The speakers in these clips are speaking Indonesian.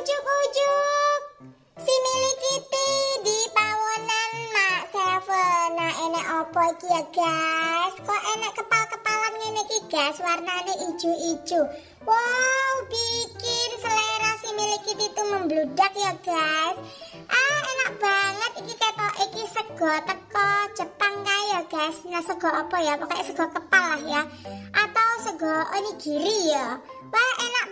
ujuk-ujuk si milik Kitty di pawonan Mak Seven. Nah, enek opo iki ya, guys? Kok enek kepal-kepalan ngene iki, guys? Warnane ijo-ijo. Wow, bikin selera si milik Kitty itu membludak ya, guys. Ah, enak banget iki ketok iki sego teko Jepang kae ya, guys. Nah, sego apa ya? Pokoknya sego kepal lah ya. Atau sego onigiri ya. Wah, enak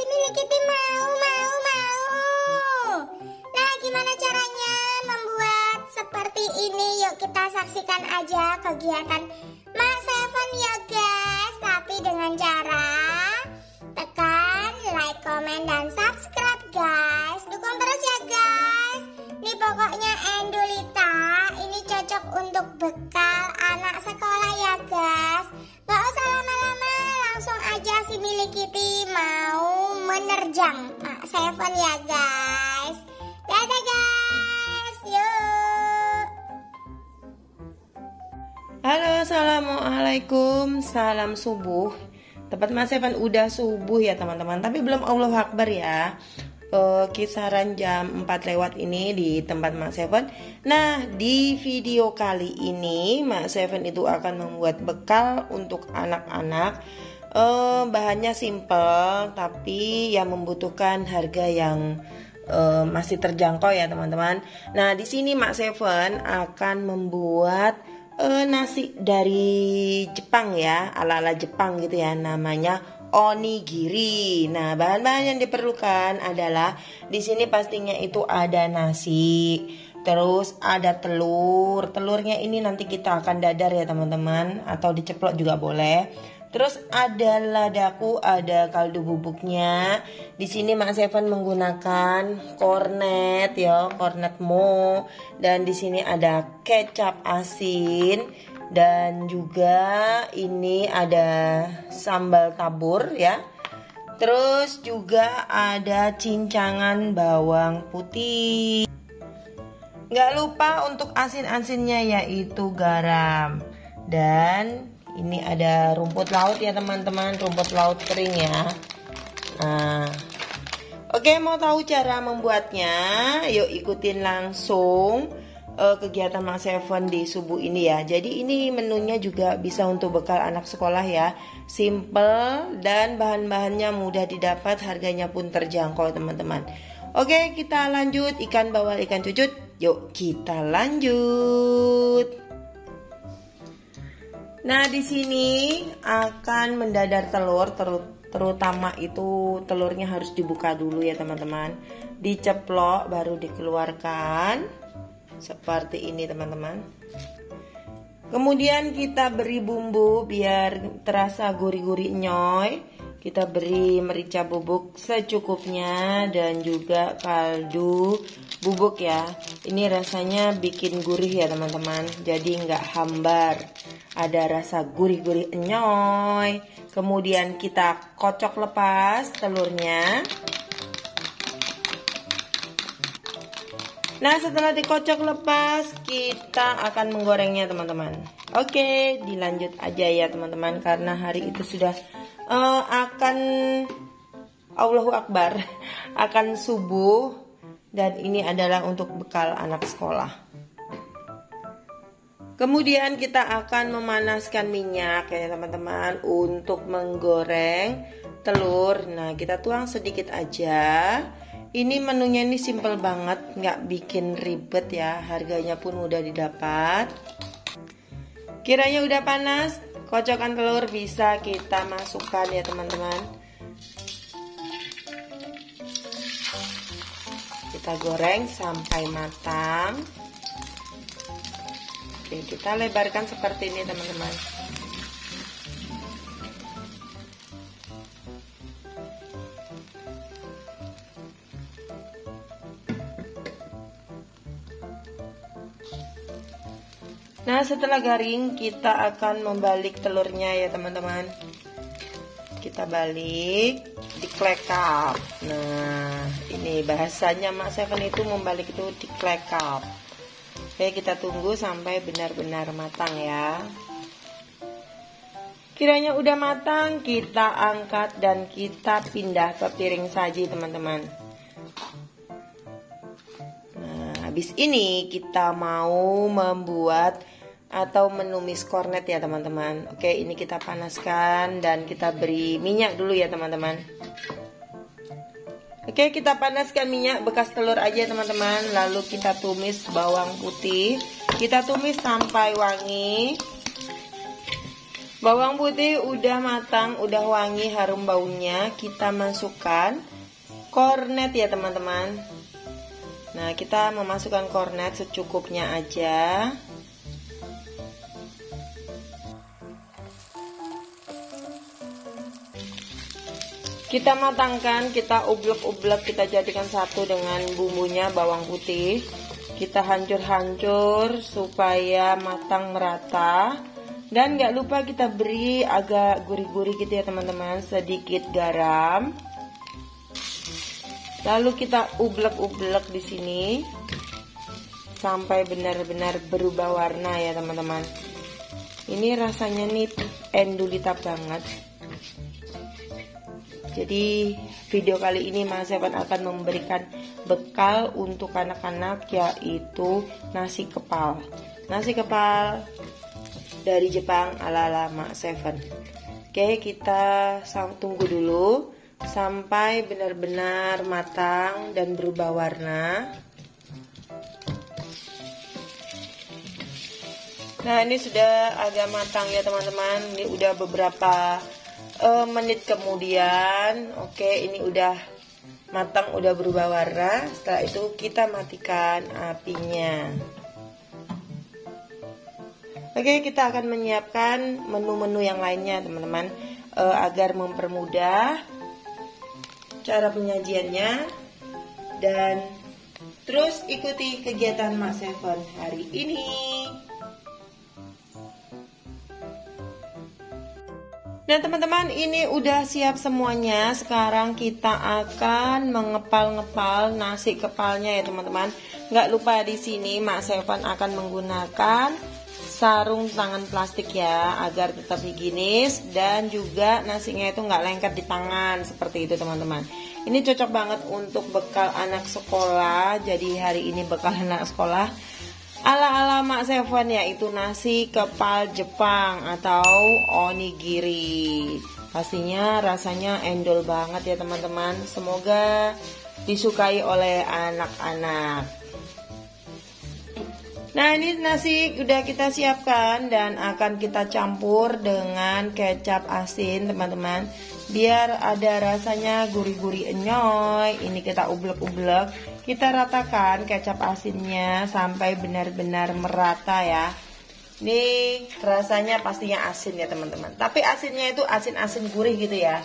si milik Kitty mau, mau, mau. Nah, gimana caranya membuat seperti ini? Yuk kita saksikan aja kegiatan Mak Seven ya guys. Tapi dengan cara tekan like, comment, dan subscribe guys. Dukung terus ya guys. Ini pokoknya Endulita. Ini cocok untuk bekal Seven ya guys. Dadah guys, yuk. Halo, assalamualaikum, salam subuh. Tepat Mas Evan udah subuh ya teman-teman, tapi belum Allah Akbar ya. Eh, kisaran jam 4 lewat ini di tempat Mas Seven. Nah, di video kali ini Mas Seven itu akan membuat bekal untuk anak-anak. Eh, bahannya simple, tapi yang membutuhkan harga yang eh, masih terjangkau ya teman-teman. Nah, di sini Mak Seven akan membuat eh, nasi dari Jepang ya, ala-ala Jepang gitu ya, namanya onigiri. Nah, bahan-bahan yang diperlukan adalah di sini pastinya itu ada nasi, terus ada telur. Telurnya ini nanti kita akan dadar ya teman-teman, atau diceplok juga boleh. Terus ada ladaku, ada kaldu bubuknya. Di sini Mak Seven menggunakan kornet ya, kornet mo. Dan di sini ada kecap asin dan juga ini ada sambal tabur ya. Terus juga ada cincangan bawang putih. Nggak lupa untuk asin-asinnya yaitu garam. Dan ini ada rumput laut ya teman-teman, rumput laut kering ya. Nah, oke mau tahu cara membuatnya? Yuk ikutin langsung uh, kegiatan Mak Seven di subuh ini ya. Jadi ini menunya juga bisa untuk bekal anak sekolah ya. Simple dan bahan-bahannya mudah didapat, harganya pun terjangkau teman-teman. Oke, kita lanjut ikan bawal ikan cucut. Yuk, kita lanjut. Nah, di sini akan mendadar telur, terutama itu telurnya harus dibuka dulu ya teman-teman. Diceplok baru dikeluarkan. Seperti ini teman-teman. Kemudian kita beri bumbu biar terasa gurih-gurih nyoy kita beri merica bubuk secukupnya dan juga kaldu bubuk ya. Ini rasanya bikin gurih ya teman-teman. Jadi nggak hambar. Ada rasa gurih-gurih nyoy. Kemudian kita kocok lepas telurnya. Nah setelah dikocok lepas kita akan menggorengnya teman-teman. Oke dilanjut aja ya teman-teman. Karena hari itu sudah uh, akan Allahu Akbar Akan subuh Dan ini adalah untuk bekal anak sekolah Kemudian kita akan memanaskan minyak ya teman-teman Untuk menggoreng telur Nah kita tuang sedikit aja ini menunya ini simple banget, nggak bikin ribet ya. Harganya pun mudah didapat. Kiranya udah panas, kocokan telur bisa kita masukkan ya teman-teman. Kita goreng sampai matang. Oke, kita lebarkan seperti ini teman-teman. Nah setelah garing kita akan membalik telurnya ya teman-teman. Kita balik diklekap. Nah ini bahasanya Mak Seven itu membalik itu diklekap. Oke kita tunggu sampai benar-benar matang ya. Kiranya udah matang kita angkat dan kita pindah ke piring saji teman-teman. Habis ini kita mau membuat atau menumis kornet ya teman-teman. Oke ini kita panaskan dan kita beri minyak dulu ya teman-teman. Oke kita panaskan minyak bekas telur aja teman-teman. Lalu kita tumis bawang putih. Kita tumis sampai wangi. Bawang putih udah matang, udah wangi harum baunya. Kita masukkan kornet ya teman-teman. Nah kita memasukkan kornet secukupnya aja Kita matangkan, kita ublek-ublek, kita jadikan satu dengan bumbunya bawang putih. Kita hancur-hancur supaya matang merata. Dan nggak lupa kita beri agak gurih-gurih gitu ya teman-teman, sedikit garam. Lalu kita ublek-ublek di sini sampai benar-benar berubah warna ya teman-teman. Ini rasanya nih endulita banget. Jadi video kali ini Mas Evan akan memberikan bekal untuk anak-anak yaitu nasi kepal. Nasi kepal dari Jepang ala-ala Mak Seven. Oke, kita tunggu dulu sampai benar-benar matang dan berubah warna. Nah, ini sudah agak matang ya, teman-teman. Ini udah beberapa uh, menit kemudian oke okay, ini udah matang udah berubah warna. Setelah itu kita matikan apinya. Oke okay, kita akan menyiapkan menu-menu yang lainnya teman-teman. Uh, agar mempermudah cara penyajiannya. Dan terus ikuti kegiatan Mas Seven hari ini Nah teman-teman ini udah siap semuanya. Sekarang kita akan mengepal-ngepal nasi kepalnya ya teman-teman. Gak lupa di sini Mak Sevan akan menggunakan sarung tangan plastik ya Agar tetap higienis. Dan juga nasinya itu nggak lengket di tangan Seperti itu teman-teman. Ini cocok banget untuk bekal anak sekolah. Jadi hari ini bekal anak sekolah Ala-ala Mak Seven yaitu nasi kepal Jepang atau onigiri. Pastinya rasanya endol banget ya teman-teman. Semoga disukai oleh anak-anak. Nah ini nasi udah kita siapkan dan akan kita campur dengan kecap asin teman-teman biar ada rasanya gurih-gurih enyoy ini kita ublek-ublek kita ratakan kecap asinnya sampai benar-benar merata ya. Ini rasanya pastinya asin ya teman-teman. Tapi asinnya itu asin-asin gurih gitu ya.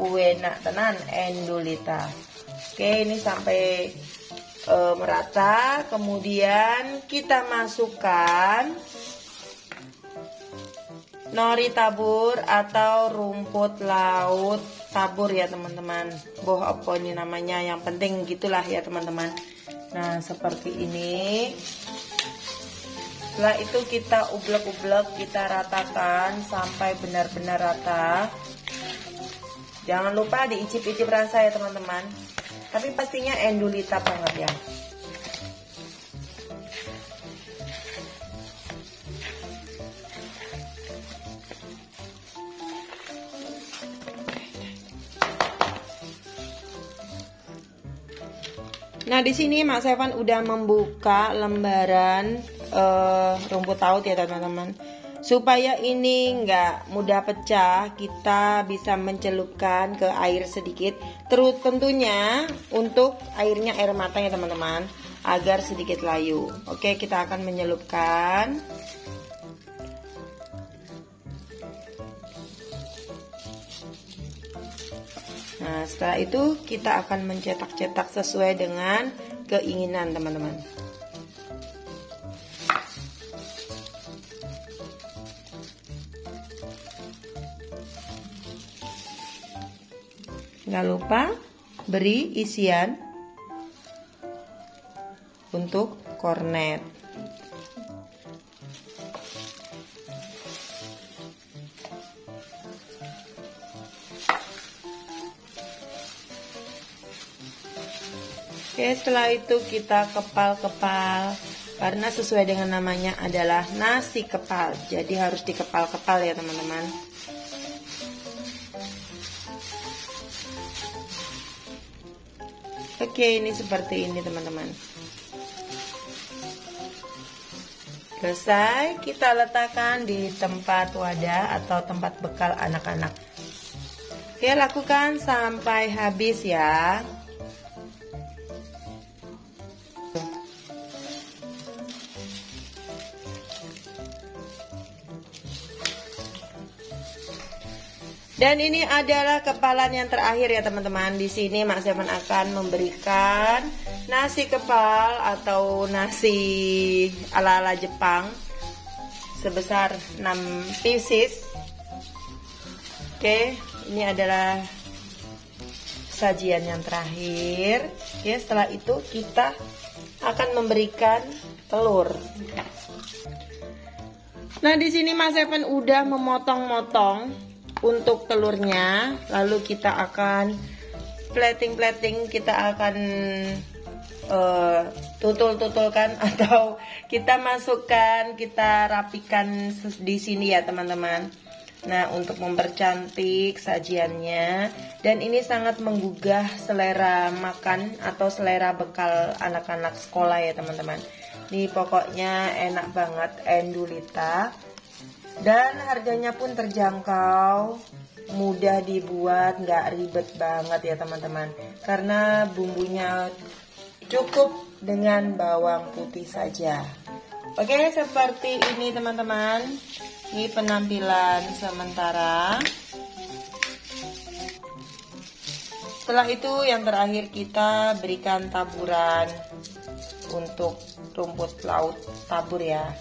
Enak tenan endulita. Oke ini sampai e, merata. Kemudian kita masukkan nori tabur atau rumput laut. Tabur ya teman-teman. Boh apa ini namanya? Yang penting gitulah ya teman-teman. Nah seperti ini. Setelah itu kita ublek-ublek kita ratakan sampai benar-benar rata. Jangan lupa diicip-icip rasa ya teman-teman. Tapi pastinya endulita banget ya Nah, di sini Mak Sevan udah membuka lembaran uh, rumput laut ya teman-teman. Supaya ini nggak mudah pecah, kita bisa mencelupkan ke air sedikit. Terus tentunya untuk airnya air matang ya teman-teman, agar sedikit layu. Oke, kita akan menyelupkan. Nah, setelah itu kita akan mencetak-cetak sesuai dengan keinginan teman-teman. Jangan lupa beri isian untuk kornet. Oke, setelah itu kita kepal-kepal karena sesuai dengan namanya adalah nasi kepal. Jadi harus dikepal-kepal ya, teman-teman. Oke, ini seperti ini, teman-teman. Selesai, kita letakkan di tempat wadah atau tempat bekal anak-anak. Ya, lakukan sampai habis ya. Dan ini adalah kepalan yang terakhir ya teman-teman. Di sini Mak Seven akan memberikan nasi kepal atau nasi ala-ala Jepang sebesar 6 pieces. Oke, ini adalah sajian yang terakhir. Ya, setelah itu kita akan memberikan telur. Nah, di sini Mas Evan udah memotong-motong untuk telurnya lalu kita akan plating-plating kita akan uh, tutul-tutulkan atau kita masukkan kita rapikan di sini ya teman-teman. Nah untuk mempercantik sajiannya dan ini sangat menggugah selera makan atau selera bekal anak-anak sekolah ya teman-teman. Ini pokoknya enak banget endulita dan harganya pun terjangkau. Mudah dibuat nggak ribet banget ya teman-teman. Karena bumbunya cukup dengan bawang putih saja. Oke seperti ini teman-teman. Ini penampilan sementara. Setelah itu yang terakhir kita berikan taburan untuk rumput laut tabur ya.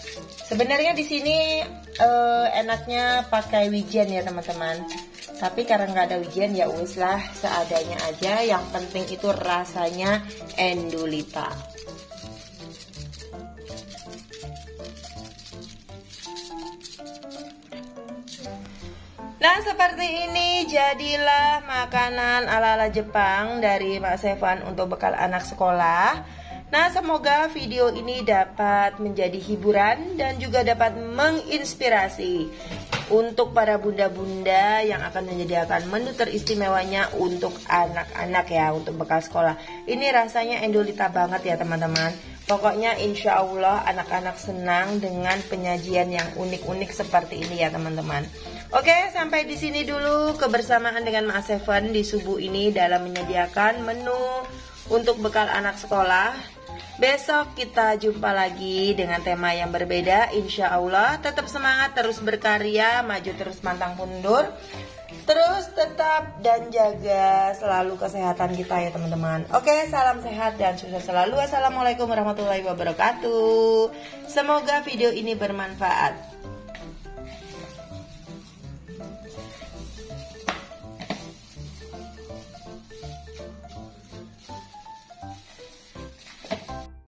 Sebenarnya di sini uh, enaknya pakai wijen ya teman-teman. Tapi karena nggak ada wijen ya wis seadanya aja. Yang penting itu rasanya endulita. Nah seperti ini jadilah makanan ala-ala Jepang dari Mak Sevan untuk bekal anak sekolah Nah, semoga video ini dapat menjadi hiburan dan juga dapat menginspirasi untuk para bunda-bunda yang akan menyediakan menu teristimewanya untuk anak-anak ya, untuk bekal sekolah. Ini rasanya endolita banget ya teman-teman. Pokoknya insya Allah anak-anak senang dengan penyajian yang unik-unik seperti ini ya teman-teman. Oke, sampai di sini dulu kebersamaan dengan Mas Seven di subuh ini dalam menyediakan menu untuk bekal anak sekolah Besok kita jumpa lagi dengan tema yang berbeda Insya Allah. Tetap semangat terus berkarya Maju terus pantang mundur. Terus tetap dan jaga selalu kesehatan kita ya teman-teman. Oke salam sehat dan sukses selalu. Assalamualaikum warahmatullahi wabarakatuh. Semoga video ini bermanfaat